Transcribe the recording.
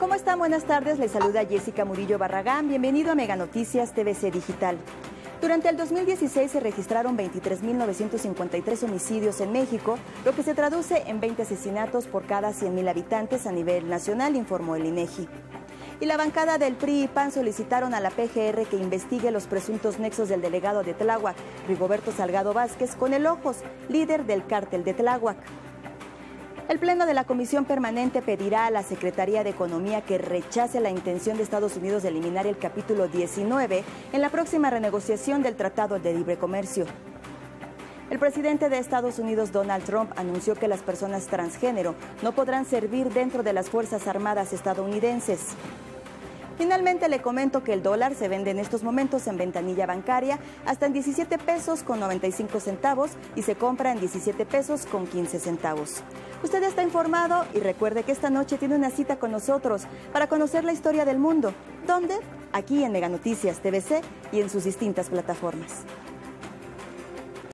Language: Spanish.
¿Cómo están? Buenas tardes. Les saluda Jessica Murillo Barragán. Bienvenido a Mega Noticias TVC Digital. Durante el 2016 se registraron 23.953 homicidios en México, lo que se traduce en 20 asesinatos por cada 100.000 habitantes a nivel nacional, informó el INEGI. Y la bancada del PRI y PAN solicitaron a la PGR que investigue los presuntos nexos del delegado de Tláhuac, Rigoberto Salgado Vázquez, con el Ojos, líder del cártel de Tláhuac. El Pleno de la Comisión Permanente pedirá a la Secretaría de Economía que rechace la intención de Estados Unidos de eliminar el capítulo 19 en la próxima renegociación del Tratado de Libre Comercio. El presidente de Estados Unidos, Donald Trump, anunció que las personas transgénero no podrán servir dentro de las Fuerzas Armadas estadounidenses. Finalmente le comento que el dólar se vende en estos momentos en ventanilla bancaria hasta en 17 pesos con 95 centavos y se compra en 17 pesos con 15 centavos. Usted está informado y recuerde que esta noche tiene una cita con nosotros para conocer la historia del mundo. ¿Dónde? Aquí en Mega Noticias TVC y en sus distintas plataformas.